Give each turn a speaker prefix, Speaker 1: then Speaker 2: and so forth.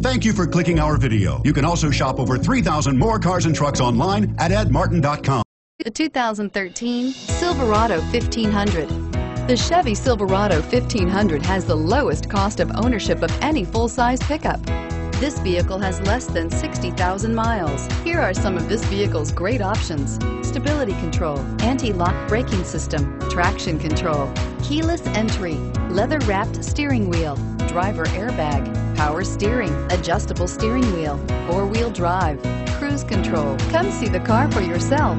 Speaker 1: Thank you for clicking our video. You can also shop over 3,000 more cars and trucks online at edmartin.com.
Speaker 2: The 2013 Silverado 1500. The Chevy Silverado 1500 has the lowest cost of ownership of any full-size pickup. This vehicle has less than 60,000 miles. Here are some of this vehicle's great options. Stability control, anti-lock braking system, traction control, keyless entry, leather-wrapped steering wheel, driver airbag, power steering, adjustable steering wheel, four-wheel drive, cruise control. Come see the car for yourself.